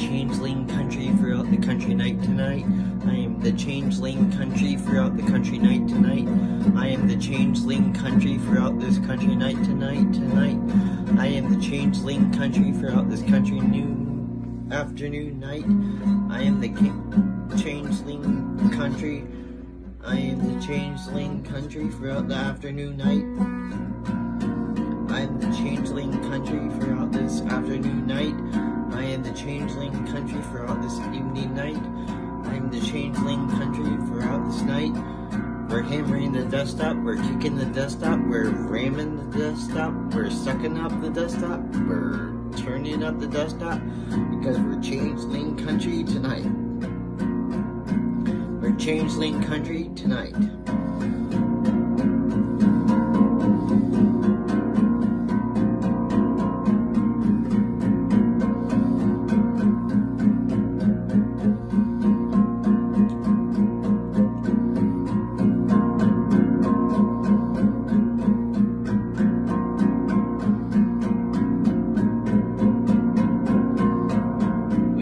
changeling country throughout the country night tonight. I am the changeling country throughout the country night tonight. I am the changeling country throughout this country night tonight. Tonight, I am the changeling country throughout this country noon, afternoon, night. I am the changeling country. I am the changeling country throughout the afternoon, night. I am the changeling country throughout this afternoon, country throughout this evening, night. I am the changeling country throughout this night. We're hammering the dust up, we're kicking the dust up, we're ramming the dust up, we're sucking up the dust up, we're turning up the dust up because we're changeling country tonight. We're changeling country tonight.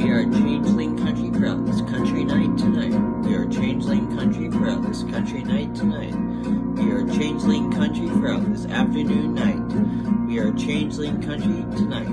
We are changeling country throughout this country night tonight. We are changeling country throughout this country night tonight. We are changeling country throughout this afternoon night. We are changeling country tonight.